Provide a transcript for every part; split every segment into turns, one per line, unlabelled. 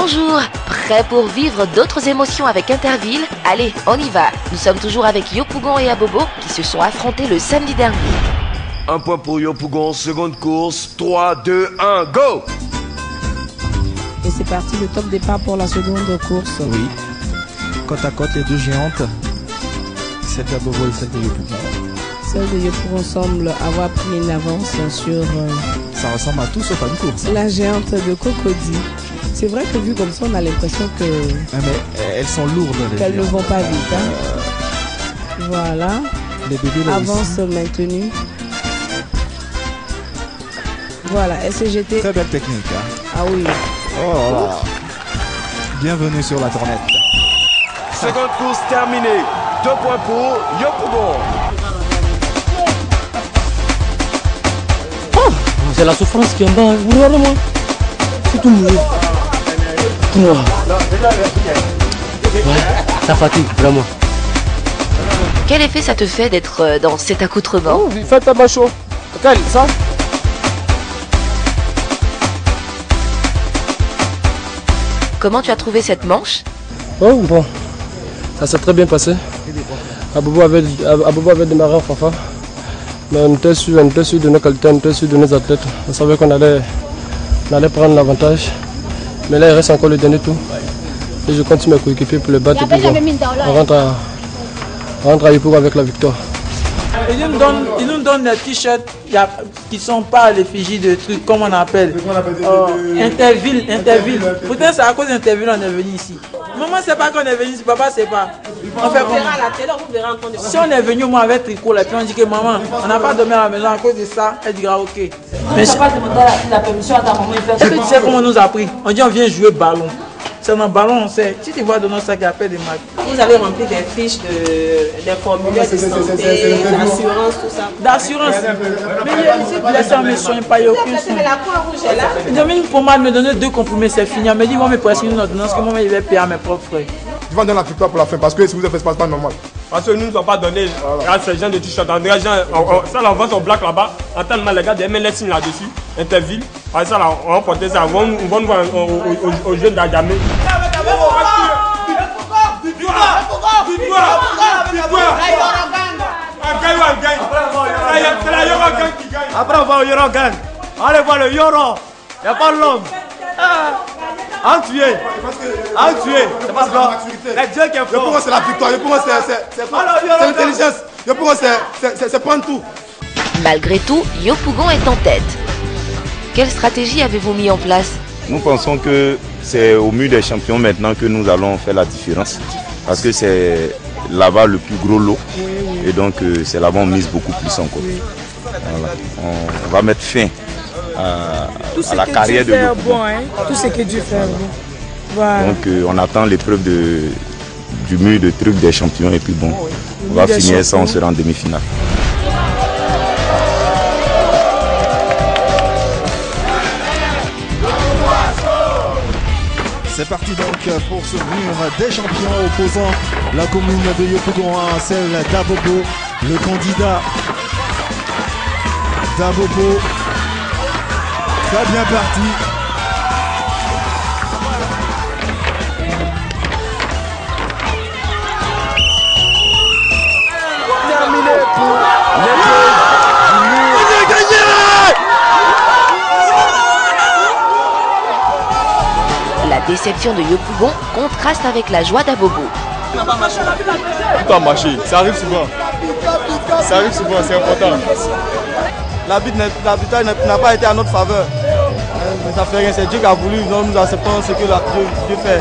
Bonjour Prêt pour vivre d'autres émotions avec Interville? Allez, on y va Nous sommes toujours avec Yopougon et Abobo qui se sont affrontés le samedi dernier.
Un point pour Yopougon, seconde course, 3, 2, 1, go
Et c'est parti, le top départ pour la seconde course.
Oui. Côte à côte, les deux géantes. Celle d'Abobo et celle de Yopougon.
Celle de Yopougon semble avoir pris une avance sur euh,
Ça ressemble à tout sauf à une course.
la géante de Cocody. C'est vrai que vu comme ça, on a l'impression que
Ah, mais euh, elles sont lourdes, les
qu'elles ne vont pas vite. hein. Voilà,
Les bébés là
avance
aussi.
maintenue. Voilà, SGT.
Très belle technique. Hein.
Ah oui,
Oh là. Bienvenue sur la tournette.
Seconde course terminée, 2 points pour Yopougon
C'est la souffrance qui est en bas. Regardez-moi. C'est tout mouillé. Noir. Ouais, ça fatigue, vraiment.
Quel effet ça te fait d'être euh, dans cet accoutrement?
Oh, faites ta macho. Quel, ça
Comment tu as trouvé cette manche?
Oh, bon. Ça s'est très bien passé. Abobo avait, Abobo avait démarré en fanfare. Mais on était sûr, on était sûr de nos qualités, on était sûr de nos athlètes. On savait qu'on allait, on allait prendre l'avantage. Mais là, il reste encore le dernier tour. Et je continue mes coéquipiers pour le battre. Et puis bon, on rentre à, on rentre à avec la victoire.
Ils nous donnent, ils nous donnent des t-shirts qui sont pas à l'effigie de trucs, comme on appelle. Oh, Interville, Interville. Pourtant, c'est à cause d'Interville qu'on est venu ici. Maman, c'est pas qu'on est venu papa, c'est pas. On fait comment? Si on est venu au moins avec tricot, là, puis on dit que maman, on n'a pas dormi à la maison à cause de ça, elle dira ok. Mais je pas demandé la, la permission à ta maman. Est-ce que tu sais comment on nous a pris? On dit on vient jouer ballon. C'est dans le ballon, on sait. Si tu vois dans notre sac, il y a pas de marques.
Vous avez rempli des fiches, de, des formulaires de santé, d'assurance, tout ça.
D'assurance. Mais ne me soigne pas, il n'y a aucune soin.
Mais la croix rouge est là.
Il donne une pommade, me donner deux comprimés, c'est fini. Elle me dit, moi, mais presque une ordonnance que moi, je vais payer à mes propres frais?
Je vais donner la victoire pour la fin parce que si vous avez fait, c'est pas normal.
Parce que nous ne sommes pas donnés à ces gens de t-shirt. Ça, vend son black là-bas. En les gars, des MLS signes là-dessus. Interville. Par ça, là, on va porter ça. On va nous voir aux- jeunes d'Agamé.
Après, on va au Yoro Gang. Allez voir le Yoro. Il n'y a pas l'homme. En tuer. En tuer. C'est parce que c'est Dieu qui est
Pour moi,
fort.
c'est la victoire. Pour moi, c'est- l'intelligence. Pour moi, c'est- c'est c'est- c'est prendre tout.
Malgré tout, Yopougon est en tête. Quelle stratégie avez-vous mis en place
Nous pensons que c'est au mur des champions maintenant que nous allons faire la différence. Parce que c'est là-bas le plus gros lot. Et donc euh, c'est là-bas on mise beaucoup plus encore. Voilà. On va mettre fin à, à la carrière de Yopougon.
tout ce que Dieu fait bon. Voilà.
Donc euh, on attend l'épreuve de, du mur de truc des champions et puis bon, on va finir ça, on sera en demi-finale.
C'est parti donc pour ce mur des champions opposant la commune de Yopougon à celle d'Abobo. Le candidat d'Abobo. Très bien parti.
Déception de Yopougon contraste avec la joie d'Abobo.
Tout a marché. Ça arrive souvent. Ça arrive souvent, c'est important.
L'arbitrage n'a pas été à notre faveur. Mais ça fait rien, c'est Dieu qui a voulu, donc nous acceptons ce que la- Dieu, Dieu fait.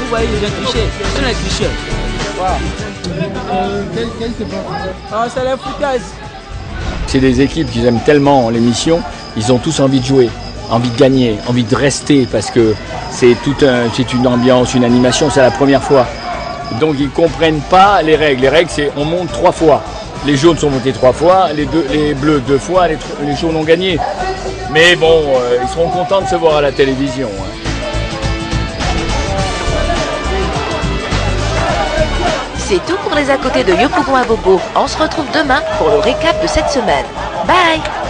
Vous voyez, les gens trichés. Ce sont les. Ah, c'est les foutaises.
C'est des équipes qui aiment tellement l'émission, ils ont tous envie de jouer, envie de gagner, envie de rester parce que c'est un, une ambiance, une animation, c'est la première fois. Donc ils comprennent pas les règles. Les règles c'est on monte trois fois. Les jaunes sont montés trois fois, les, bleus deux fois, les, jaunes ont gagné. Mais bon, euh, ils seront contents de se voir à la télévision. hein.
C'est tout pour les à côté de Yopougon à Bobo. On se retrouve demain pour le récap de cette semaine. Bye